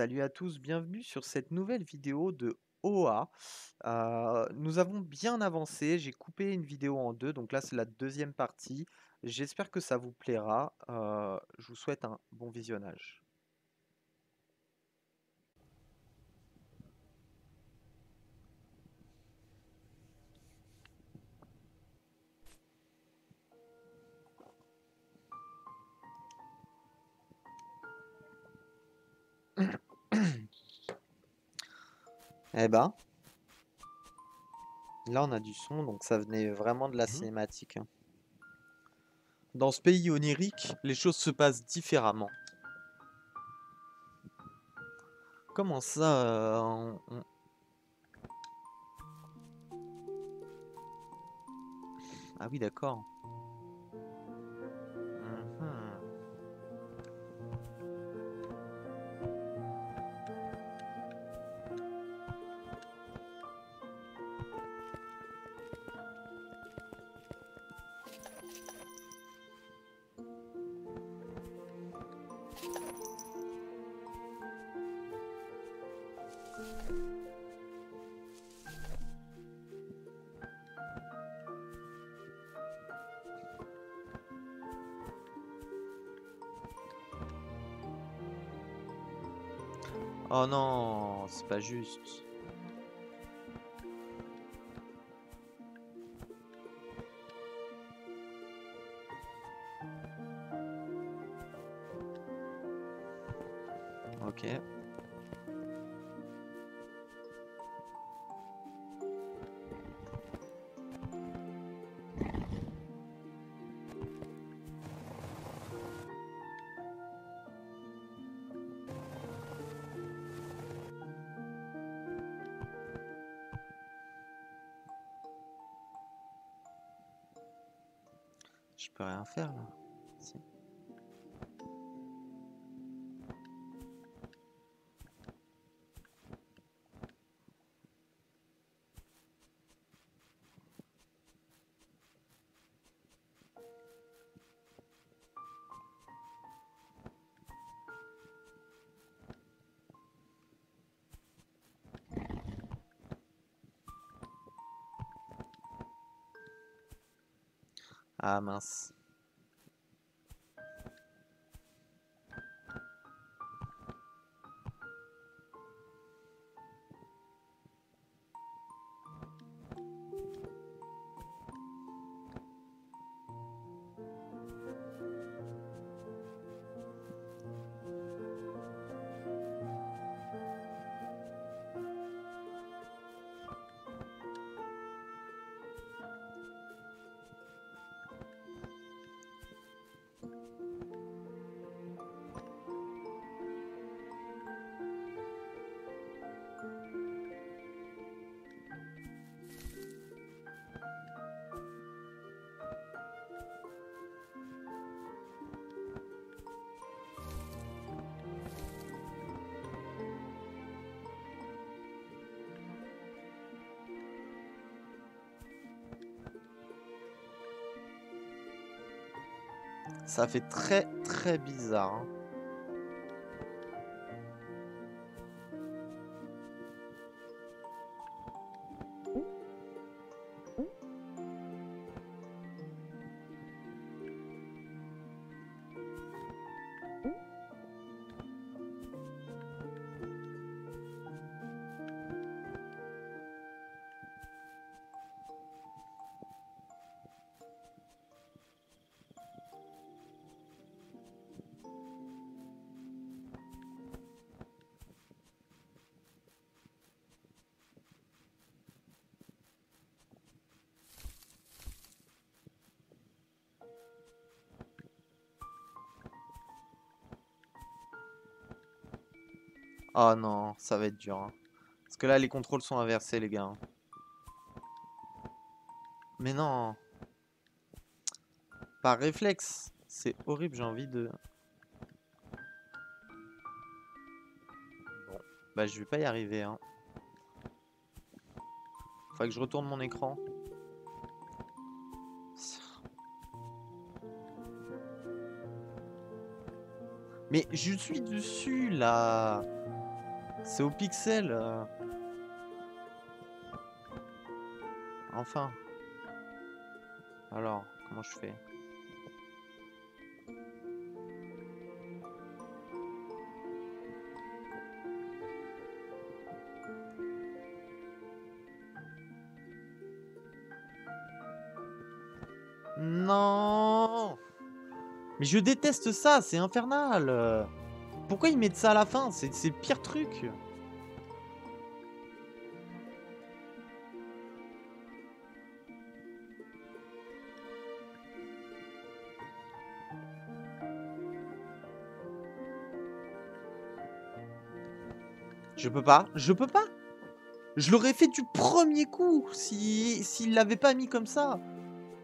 Salut à tous, bienvenue sur cette nouvelle vidéo de OA. Euh, nous avons bien avancé, j'ai coupé une vidéo en deux, donc là c'est la deuxième partie. J'espère que ça vous plaira. Euh, je vous souhaite un bon visionnage. Eh ben, là on a du son, donc ça venait vraiment de la Mmh cinématique. hein. Dans ce pays onirique, les choses se passent différemment. Comment ça euh, on- on- Ah oui, d'accord. Pas juste. Faire là. Ah mince. Ça fait très très bizarre. hein. Oh non, ça va être dur. hein. Parce que là, les contrôles sont inversés, les gars. hein. Mais non. Par réflexe. C'est horrible, j'ai envie de... Bon. Bah, je vais pas y arriver, hein. Faut que je retourne mon écran. Mais je suis dessus, là C'est au pixel. euh. Enfin. Alors, comment je fais? Non Mais je déteste ça, c'est infernal euh. Pourquoi ils mettent ça à la fin C'est le pire truc Je peux pas, je peux pas Je l'aurais fait du premier coup si s'il l'avait pas mis comme ça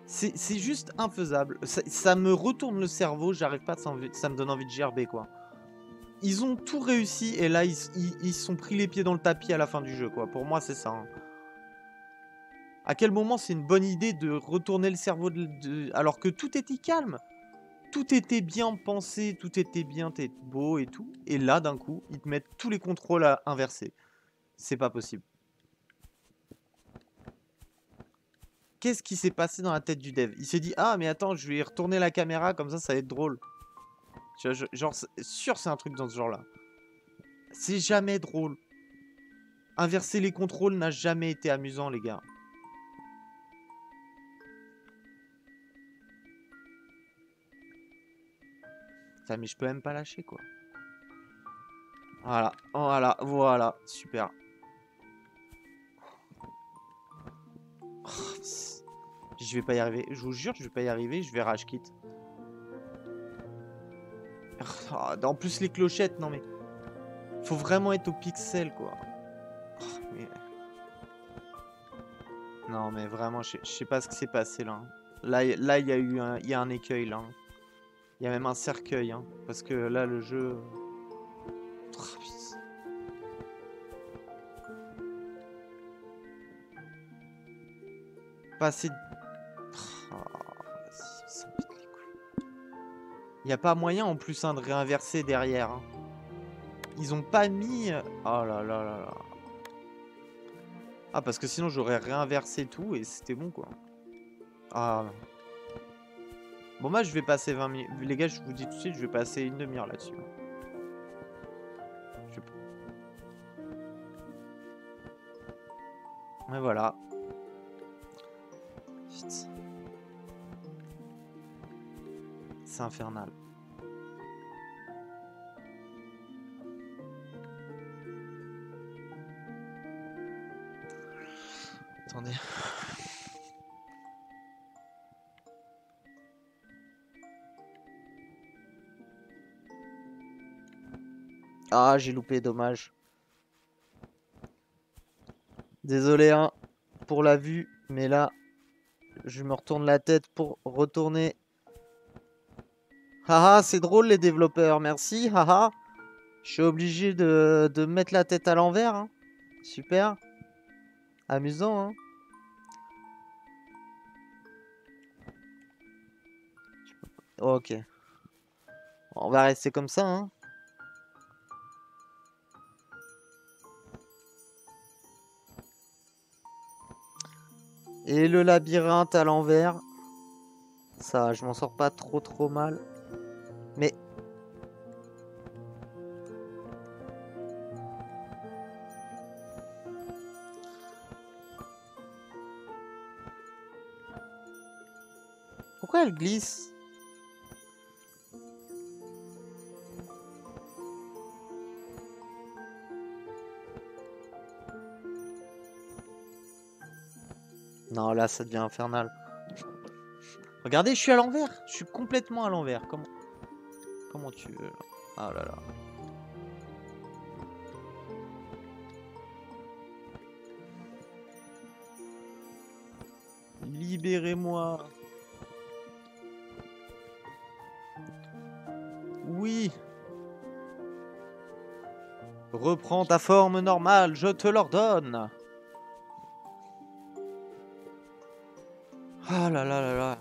c'est juste infaisable. Ça, me retourne le cerveau, j'arrive pas, ça me donne envie de gerber quoi. Ils ont tout réussi et là ils ils sont pris les pieds dans le tapis à la fin du jeu quoi. Pour moi c'est ça. hein. À quel moment c'est une bonne idée de retourner le cerveau de, de- alors que tout était calme? Tout était bien pensé, tout était bien, t'es beau et tout. Et là d'un coup ils te mettent tous les contrôles à inverser. C'est pas possible. Qu'est-ce qui s'est passé dans la tête du dev? Il s'est dit ah mais attends je vais retourner la caméra comme ça ça va être drôle. Tu vois, genre sûr c'est un truc dans ce genre là. C'est jamais drôle. Inverser les contrôles n'a jamais été amusant les gars. Putain, mais je peux même pas lâcher quoi. Voilà, voilà, voilà, super. Oh. Je vais pas y arriver. Je vous jure, je vais pas y arriver. Je vais rage quit. Ah, en plus, les clochettes, non mais. Faut vraiment être au pixel, quoi. Oh, Non, mais vraiment, je sais- pas ce qui s'est passé là. hein. Là, il y a eu un, écueil là. hein. Il y a même un cercueil, hein, parce que là, le jeu. Oh, putain. Pas assez. de- Oh, Il n'y a pas moyen en plus hein, de réinverser derrière. hein. Ils ont pas mis. euh, Oh là là là là. Ah, parce que sinon j'aurais réinversé tout et c'était bon quoi. Ah. Bon, moi je vais passer 20 minutes. Les gars, je vous dis tout de suite, je vais passer une demi-heure là-dessus. Je... Et voilà. C'est infernal. Ah, j'ai loupé, dommage. Désolé hein, pour la vue, mais là, je me retourne la tête pour retourner. Haha, c'est drôle les développeurs, merci, haha. Je suis obligé de, de mettre la tête à l'envers. hein. Super. Amusant, hein. Ok. On va rester comme ça, hein. Et le labyrinthe à l'envers. Ça, je m'en sors pas trop trop mal. Mais... Pourquoi elle glisse? Là, ça devient infernal. Regardez, je suis à l'envers. Je suis complètement à l'envers. Comment... Comment tu veux Ah là là. Libérez-moi. Oui. Reprends ta forme normale, je te l'ordonne. Ah là là là là.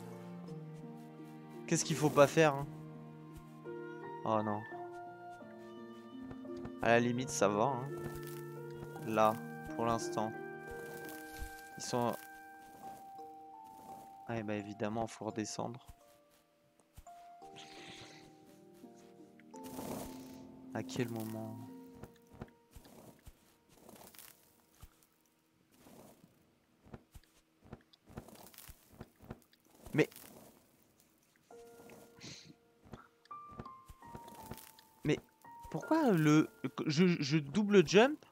Qu'est-ce qu'il faut pas faire hein Oh non. À la limite, ça va. hein. Là, pour l'instant. Ils sont... Ouais, bah évidemment, faut redescendre. À quel moment? Pourquoi le... Je, double jump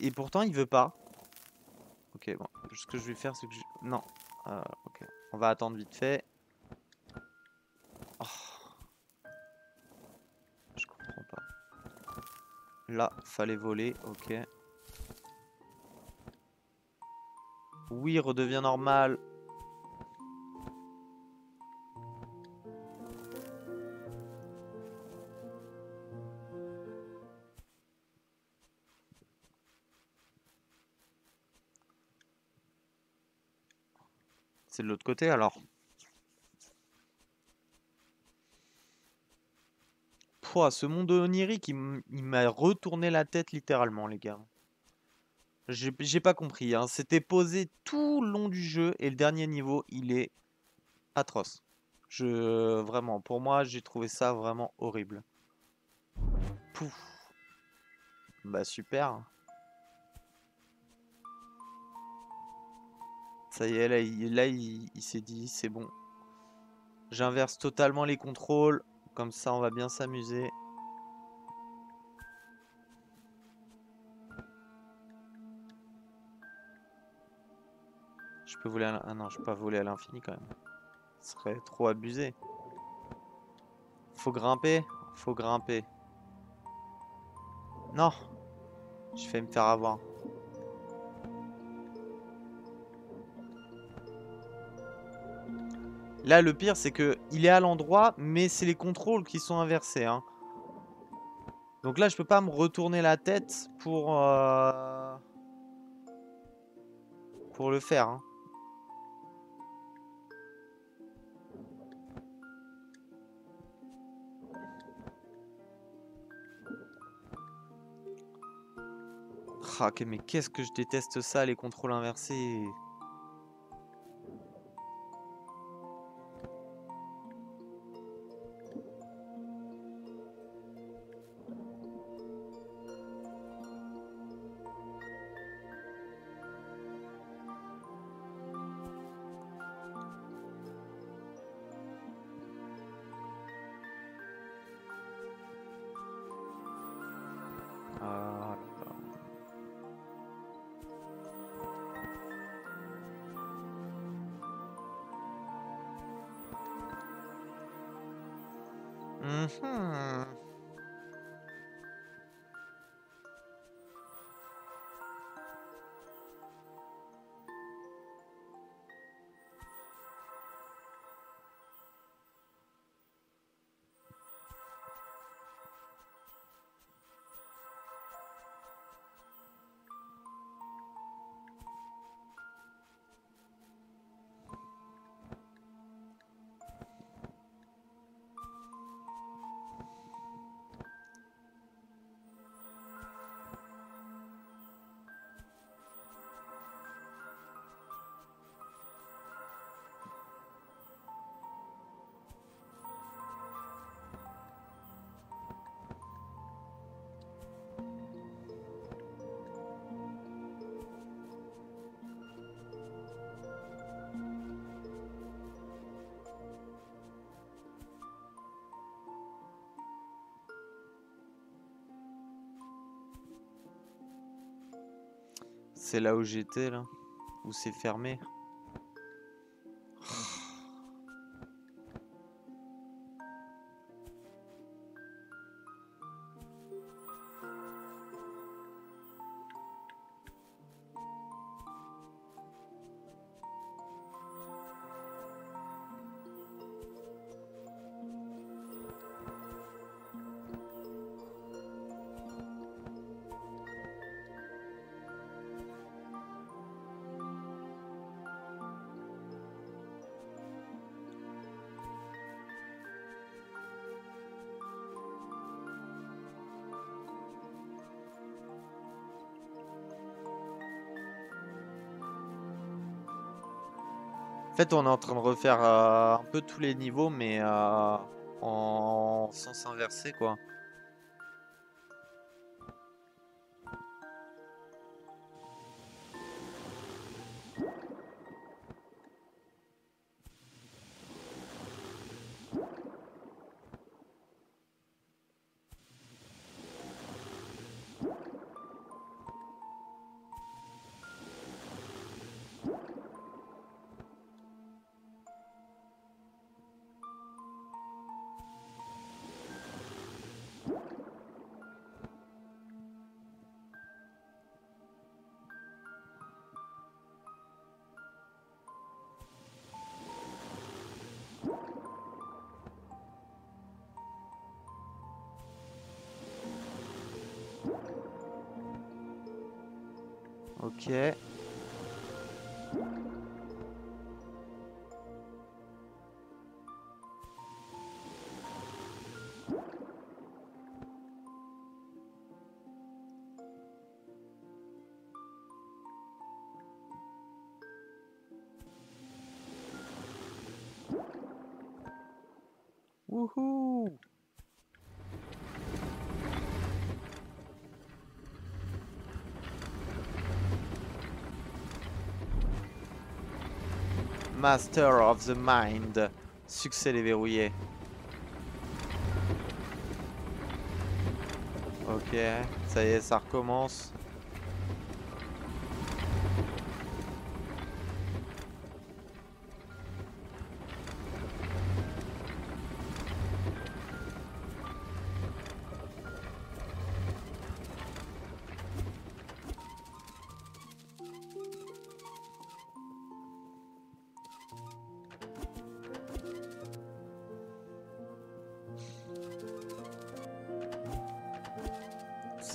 et pourtant il veut pas? Ok, bon. Ce que je vais faire, c'est que je... Non. Euh, ok. On va attendre vite fait. Oh. Je comprends pas. Là, fallait voler. Ok. Oui, redevient normal. De l'autre côté alors. Pouah, ce monde onirique, il m'a retourné la tête littéralement, les gars. J'ai pas compris, hein. C'était posé tout le long du jeu et le dernier niveau, il est atroce. Je, vraiment, pour moi, j'ai trouvé ça vraiment horrible. Pouf. Bah super. Ça y est, là, il, s'est dit, c'est bon. J'inverse totalement les contrôles. Comme ça, on va bien s'amuser. Je peux voler à Ah non, je peux pas voler à l'infini quand même. Ce serait trop abusé. Faut grimper. Faut grimper. Non. Je vais me faire avoir. Là, le pire, c'est que il est à l'endroit, mais c'est les contrôles qui sont inversés. hein. Donc là, je peux pas me retourner la tête pour euh, pour le faire. hein. Ah, mais qu'est-ce que je déteste ça, les contrôles inversés. Mm-hmm. C'est là où j'étais là, où c'est fermé. Fait, on est en train de refaire euh, un peu tous les niveaux, mais euh, en sens inversé, quoi. Ok. Wouhou Master of the Mind. Succès déverrouillé. Ok, ça y est, ça recommence.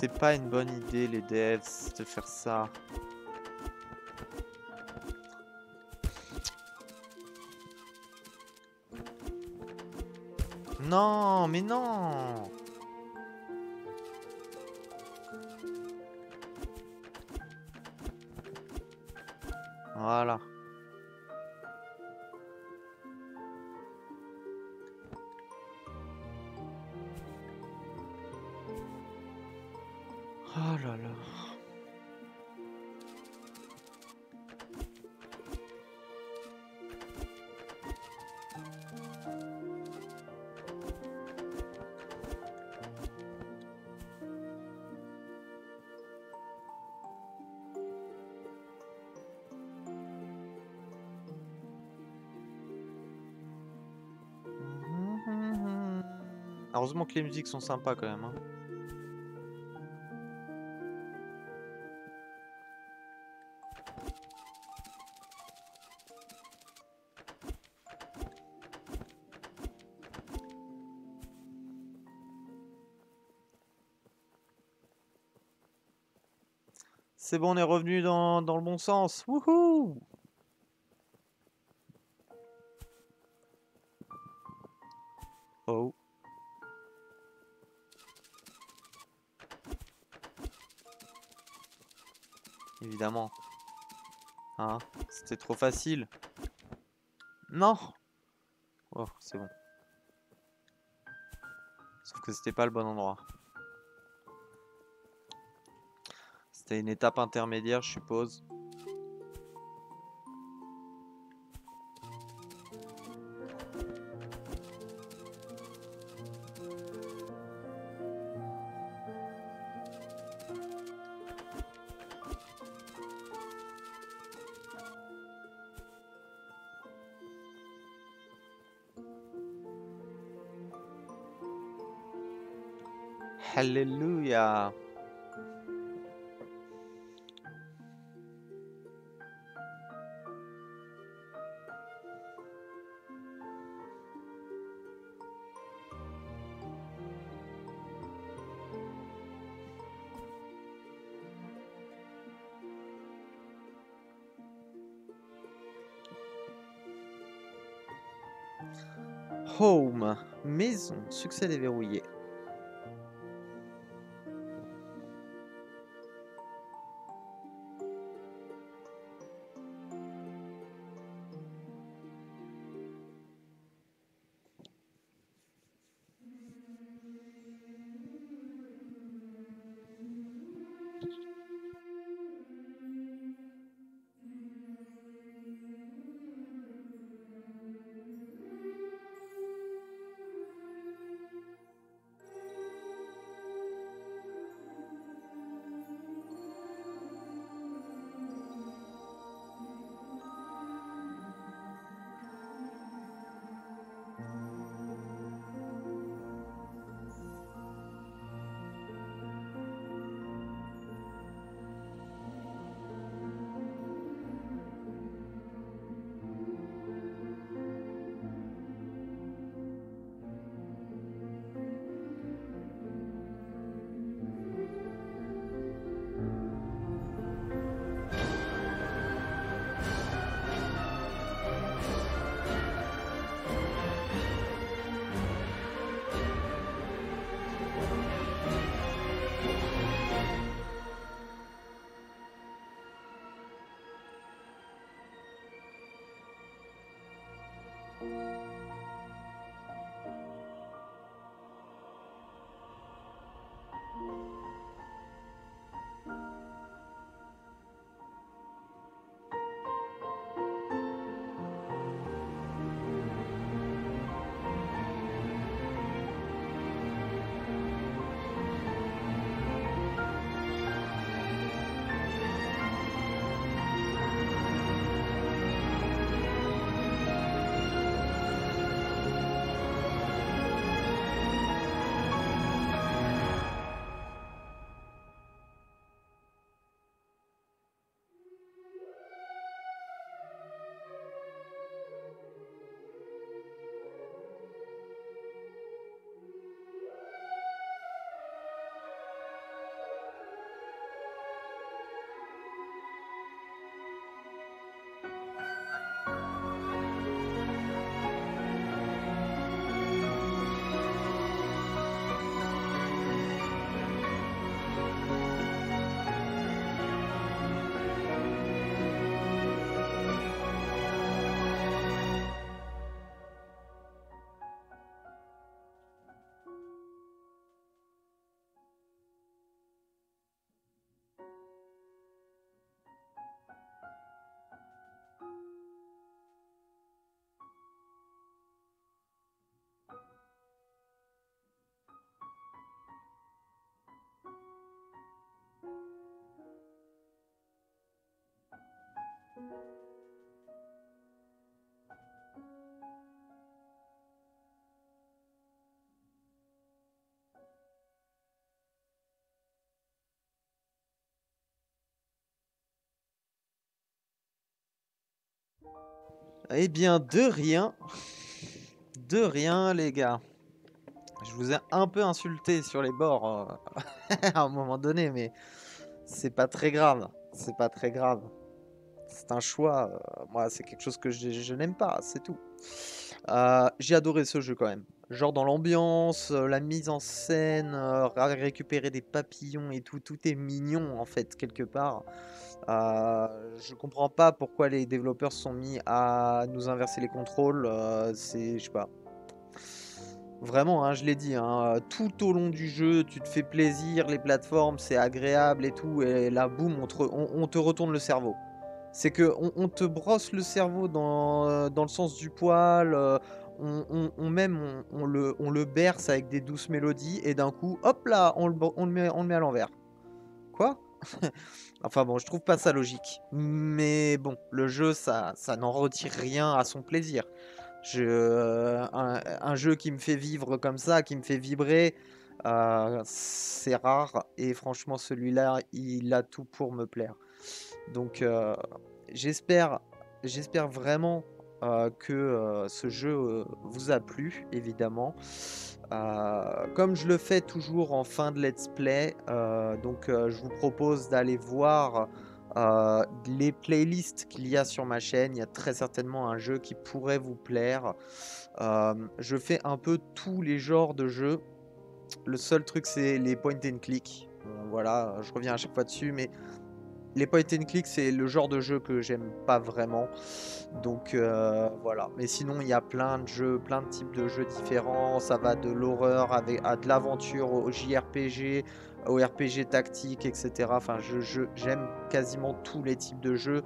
C'est pas une bonne idée les devs de faire ça. Non, mais non Voilà. Heureusement que les musiques sont sympas quand même. hein. C'est bon, on est revenu dans, dans le bon sens. Wouhou! Hein? C'était trop facile. Non! Oh, c'est bon. Sauf que c'était pas le bon endroit. C'était une étape intermédiaire, je suppose. Home, maison, succès déverrouillé. Eh bien, de rien. De rien, les gars. Je vous ai un peu insulté sur les bords euh, à un moment donné, mais c'est pas très grave. C'est pas très grave. C'est un choix. euh, moi, c'est quelque chose que je, n'aime pas, c'est tout. Euh, j'ai adoré ce jeu quand même. Genre dans l'ambiance, la mise en scène, récupérer des papillons et tout, tout est mignon en fait quelque part. Je comprends pas pourquoi les développeurs sont mis à nous inverser les contrôles. c'est, je sais pas. Vraiment, hein, je l'ai dit, hein, tout au long du jeu, tu te fais plaisir, les plateformes, c'est agréable et tout, et là, boum, on te, retourne le cerveau. C'est que on, te brosse le cerveau dans, le sens du poil, on, le, berce avec des douces mélodies, et d'un coup, hop là, on le, met, à l'envers. Quoi? Enfin bon, je trouve pas ça logique. Mais bon, le jeu, ça, ça n'en retire rien à son plaisir. Euh, un, jeu qui me fait vivre comme ça, qui me fait vibrer, euh, c'est rare. Et franchement, celui-là, il a tout pour me plaire. Donc, euh, j'espère, j'espère vraiment que euh, ce jeu euh, vous a plu, évidemment. Euh, comme je le fais toujours en fin de let's play, euh, donc euh, je vous propose d'aller voir euh, les playlists qu'il y a sur ma chaîne. Il y a très certainement un jeu qui pourrait vous plaire. Euh, je fais un peu tous les genres de jeux. Le seul truc, c'est les point and click. Voilà, je reviens à chaque fois dessus, mais les point and click, c'est le genre de jeu que j'aime pas vraiment. Donc euh, voilà. Mais sinon, il y a plein de jeux, plein de types de jeux différents. Ça va de l'horreur à de l'aventure, au JRPG, au RPG tactique, etc. Enfin, je, j'aime quasiment tous les types de jeux.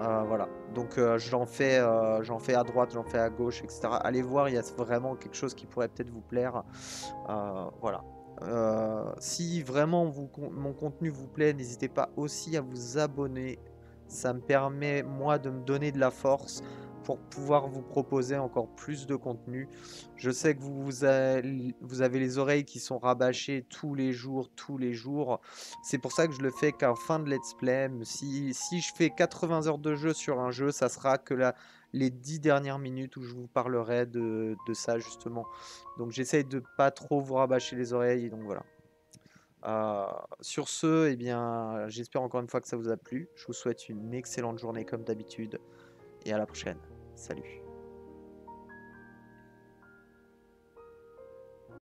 Euh, voilà. Donc euh, j'en fais, j'en fais à droite, j'en fais à gauche, etc. Allez voir, il y a vraiment quelque chose qui pourrait peut-être vous plaire. Voilà. Euh, si vraiment mon contenu vous plaît, n'hésitez pas aussi à vous abonner. Ça me permet, moi, de me donner de la force pour pouvoir vous proposer encore plus de contenu. Je sais que vous, vous avez, vous avez les oreilles qui sont rabâchées tous les jours, tous les jours. C'est pour ça que je le fais qu'en fin de let's play. Si, si je fais 80 heures de jeu sur un jeu, ça sera que la, les 10 dernières minutes où je vous parlerai de, de ça justement. Donc j'essaye de pas trop vous rabâcher les oreilles. Donc voilà. Euh, sur ce, eh bien, j'espère encore une fois que ça vous a plu. Je vous souhaite une excellente journée comme d'habitude et à la prochaine. Salut.